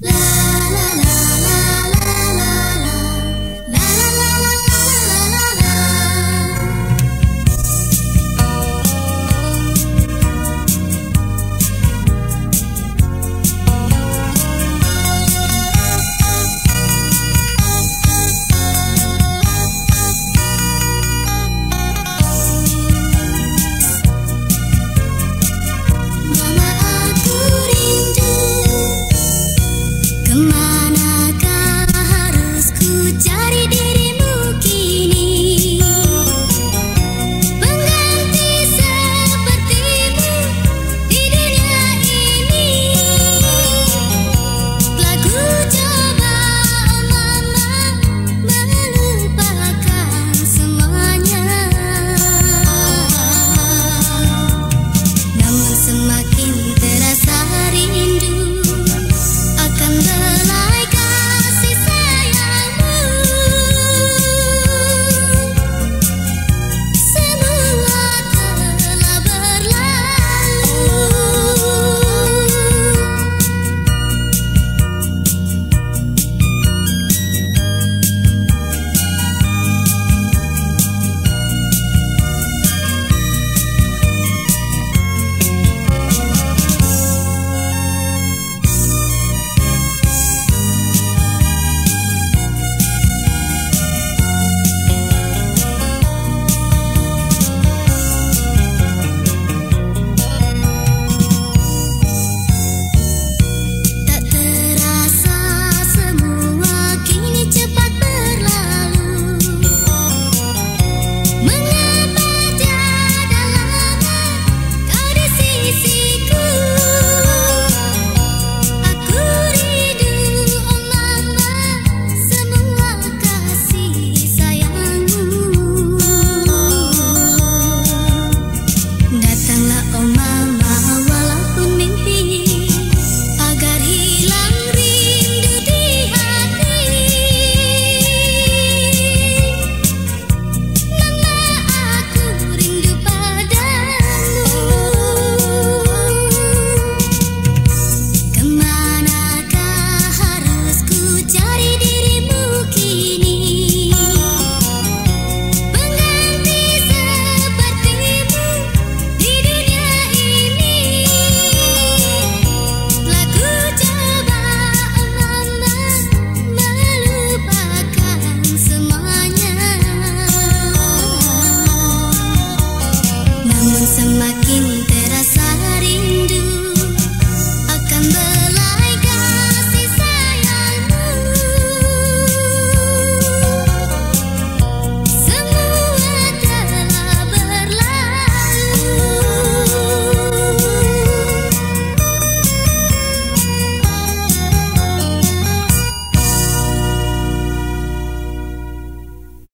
La